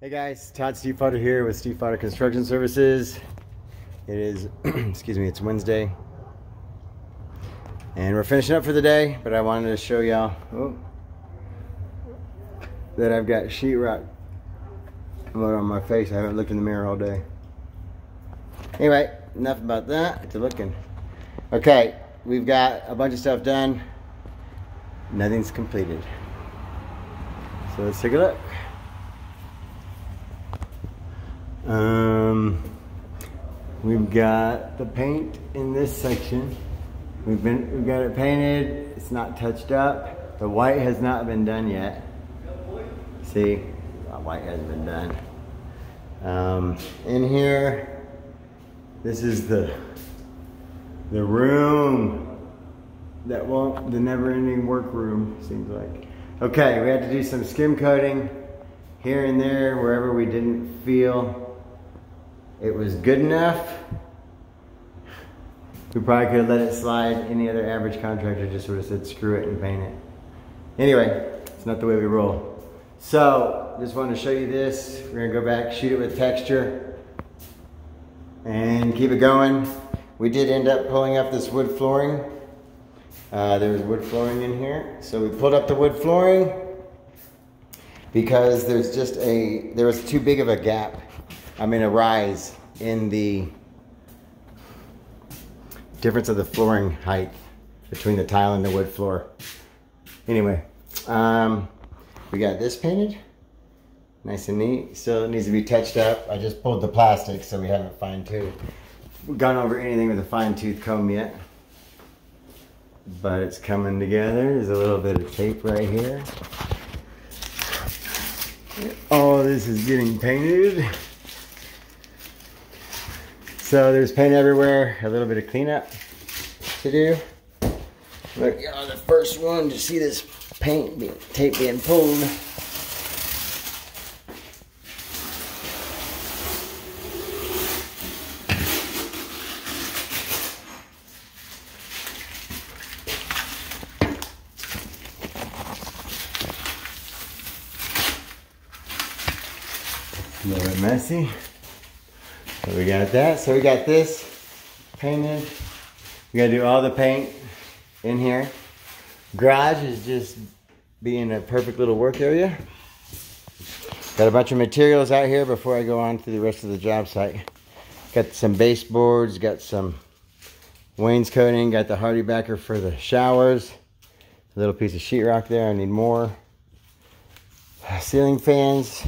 Hey guys, Todd Stiefvater here with Stiefvater Construction Services. It is, excuse me, it's Wednesday. And we're finishing up for the day, but I wanted to show y'all oh, that I've got sheetrock mud on my face. I haven't looked in the mirror all day. Anyway, enough about that. To looking. Okay, we've got a bunch of stuff done. Nothing's completed. So let's take a look. Um, we've got the paint in this section. We've been we've got it painted. It's not touched up. The white has not been done yet. See, the white hasn't been done. Um, in here, this is the the room that won't the never-ending workroom seems like. Okay, we had to do some skim coating here and there wherever we didn't feel it was good enough. We probably could have let it slide. Any other average contractor just would have said screw it and paint it. Anyway, it's not the way we roll. So, just wanted to show you this. We're gonna go back, shoot it with texture, and keep it going. We did end up pulling up this wood flooring. Uh, there was wood flooring in here. So we pulled up the wood flooring because there's just a, there was too big of a gap I mean a rise in the difference of the flooring height between the tile and the wood floor. Anyway, um, we got this painted, nice and neat. Still needs to be touched up. I just pulled the plastic so we haven't fine tuned, gone over anything with a fine tooth comb yet. But it's coming together. There's a little bit of tape right here. All this is getting painted. So there's paint everywhere, a little bit of cleanup to do. Look, you the first one to see this paint tape being pulled. A little bit messy. So we got that. So we got this painted. We gotta do all the paint in here. Garage is just being a perfect little work area. Got a bunch of materials out here before I go on to the rest of the job site. Got some baseboards, got some wainscoting, got the HardieBacker for the showers. A little piece of sheetrock there, I need more. Ceiling fans.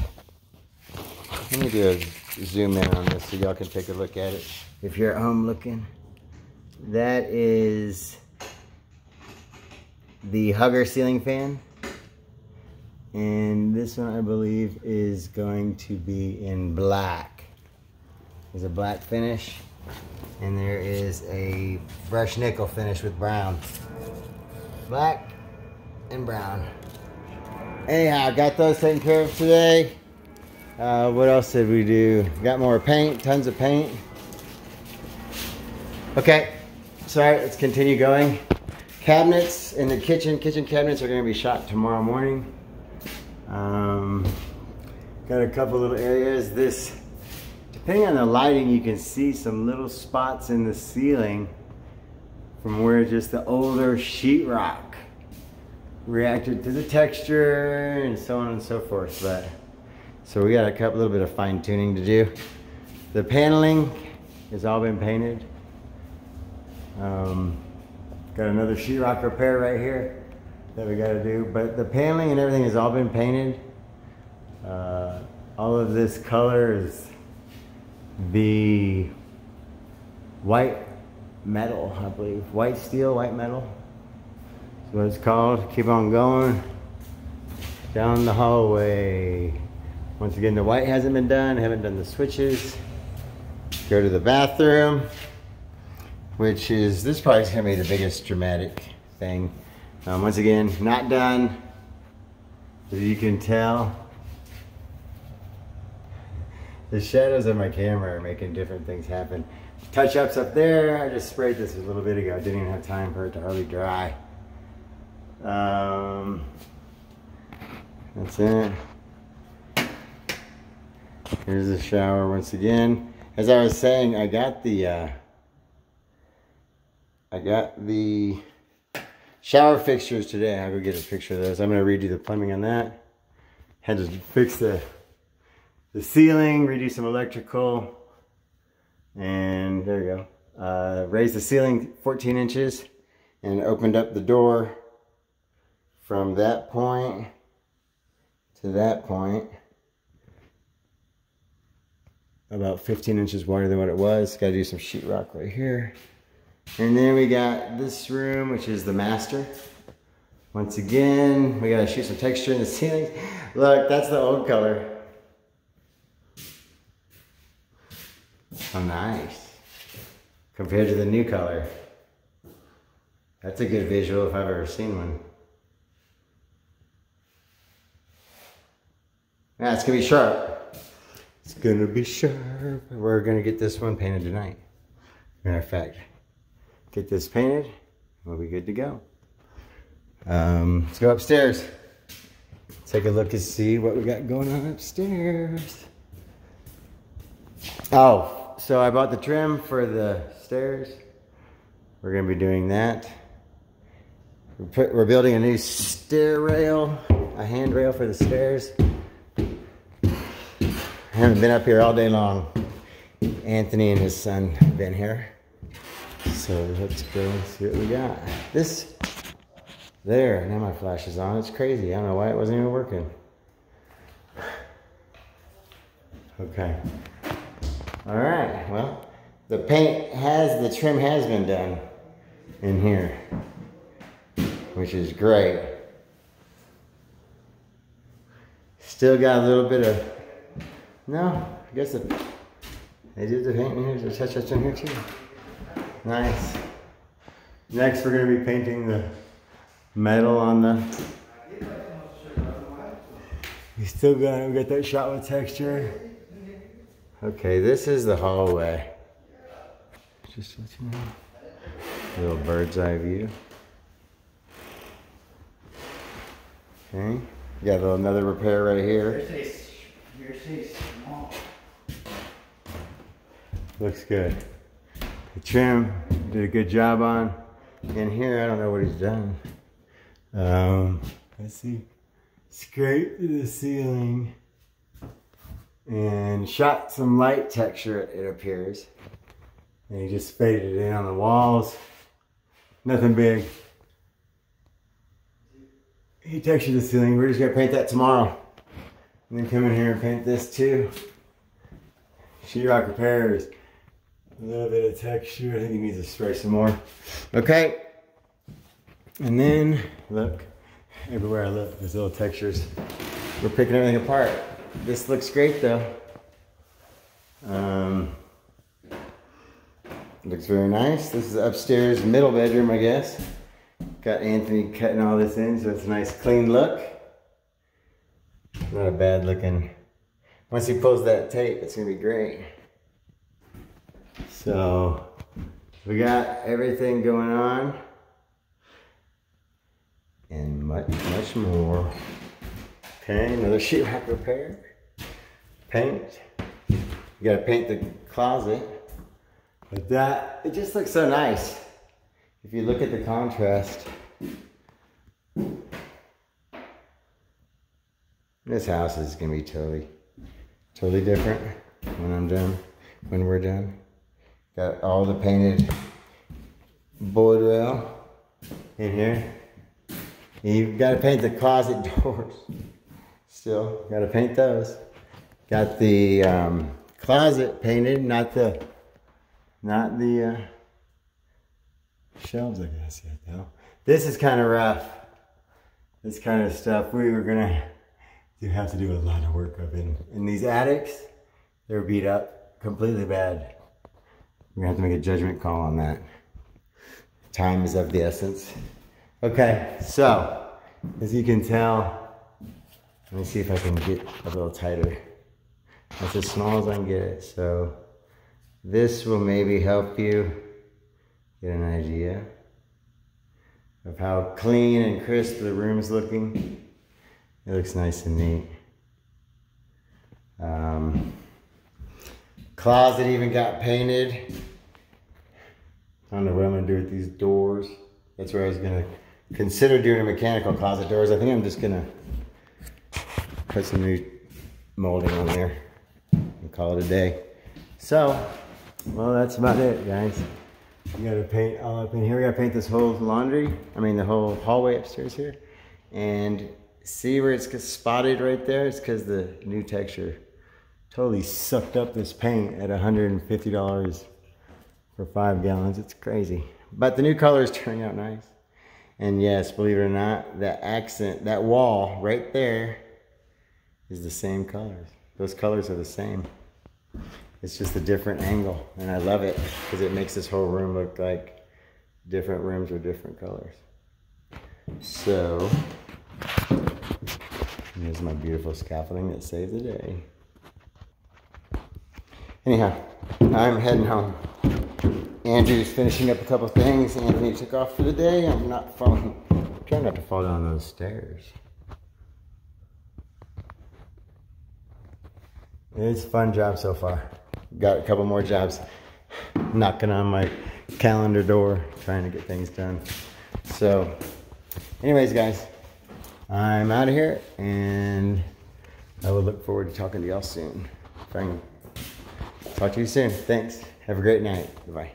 Let me do a zoom in on this so y'all can take a look at it if you're at home looking. That is the Hugger ceiling fan. And this one I believe is going to be in black. There's a black finish. And there is a brushed nickel finish with brown. Black and brown. Anyhow, got those taken care of today. Uh, what else did we do? Got more paint, tons of paint. Okay, so let's continue going. Cabinets in the kitchen, kitchen cabinets are gonna be shot tomorrow morning. Um, got a couple little areas. This, depending on the lighting, you can see some little spots in the ceiling from where just the older sheetrock reacted to the texture and so on and so forth. But so we got a couple, little bit of fine tuning to do. The paneling has all been painted. Um, got another sheetrock repair right here that we got to do. But the paneling and everything has all been painted. Uh, all of this color is the white metal, I believe. White steel, white metal. That's what it's called. Keep on going down the hallway. Once again, the white hasn't been done. I haven't done the switches. Go to the bathroom, which is, this probably is gonna be the biggest dramatic thing. Um, once again, not done. As you can tell, the shadows of my camera are making different things happen. Touch-ups up there. I just sprayed this a little bit ago. I didn't even have time for it to hardly dry. Um, that's it. Here's the shower once again. As I was saying, I got the uh, I got the shower fixtures today. I'll go get a picture of those. I'm gonna redo the plumbing on that. Had to fix the the ceiling, redo some electrical, and there you go. Uh, raised the ceiling 14 inches and opened up the door from that point to that point about 15 inches wider than what it was. Got to do some sheetrock right here. And then we got this room, which is the master. Once again, we got to shoot some texture in the ceiling. Look, that's the old color. Oh, nice. Compared to the new color. That's a good visual if I've ever seen one. Yeah, it's gonna be sharp. It's gonna be sharp. We're gonna get this one painted tonight. Matter of fact, get this painted, we'll be good to go. Um, let's go upstairs. Take a look and see what we got going on upstairs. Oh, so I bought the trim for the stairs. We're gonna be doing that. We're, we're building a new stair rail, a handrail for the stairs. Haven't been up here all day long. Anthony and his son have been here. So let's go and see what we got. This, there, now my flash is on. It's crazy. I don't know why it wasn't even working. Okay. All right, well, the paint has, the trim has been done in here, which is great. Still got a little bit of no, I guess it, they did the paint in here, there's touch ups in here too. Nice. Next we're gonna be painting the metal on the, you still gonna get that shot with texture. Okay, this is the hallway. Just let you know. Little bird's eye view. Okay, got another repair right here. Looks good. The trim did a good job on. In here, I don't know what he's done. Um, let's see. Scraped the ceiling and shot some light texture, it appears. And he just faded it in on the walls. Nothing big. He textured the ceiling. We're just gonna paint that tomorrow. And then come in here and paint this too. Sheetrock repairs. A little bit of texture. I think he needs to spray some more. Okay. And then, look, everywhere I look, there's little textures. We're picking everything apart. This looks great though. Um, looks very nice. This is upstairs, middle bedroom, I guess. Got Anthony cutting all this in, so it's a nice clean look. Not a bad looking. Once he pulls that tape, it's gonna be great. So we got everything going on and much, much more. Okay, another sheetrock repair. Paint. You gotta paint the closet. But that, it just looks so nice. If you look at the contrast. This house is gonna be totally, totally different when I'm done, when we're done. Got all the painted board rail in here. You've got to paint the closet doors. Still, got to paint those. Got the um, closet painted, not the, not the uh, shelves, I guess yet though. This is kind of rough. This kind of stuff we were gonna do have to do a lot of work up in in these attics. They're beat up, completely bad. We're gonna have to make a judgment call on that. Time is of the essence. Okay, so as you can tell, let me see if I can get a little tighter. That's as small as I can get it. So this will maybe help you get an idea of how clean and crisp the room is looking. It looks nice and neat. Um, Closet even got painted. I don't know what I'm gonna do with these doors. That's where I was gonna consider doing a mechanical closet doors. I think I'm just gonna put some new molding on there and call it a day. So, well, that's about it, guys. We gotta paint all up in here. We gotta paint this whole laundry. I mean, the whole hallway upstairs here. And see where it's spotted right there? It's because the new texture totally sucked up this paint at $150 for five gallons. It's crazy. But the new color is turning out nice. And yes, believe it or not, that accent, that wall right there is the same colors. Those colors are the same. It's just a different angle. And I love it because it makes this whole room look like different rooms with different colors. So, here's my beautiful scaffolding that saved the day. Anyhow, I'm heading home. Andrew's finishing up a couple things. Anthony took off for the day. I'm not falling. I'm trying not to fall down those stairs. It's a fun job so far. Got a couple more jobs knocking on my calendar door, trying to get things done. So, anyways, guys, I'm out of here and I will look forward to talking to y'all soon. Talk to you soon. Thanks. Have a great night. Bye.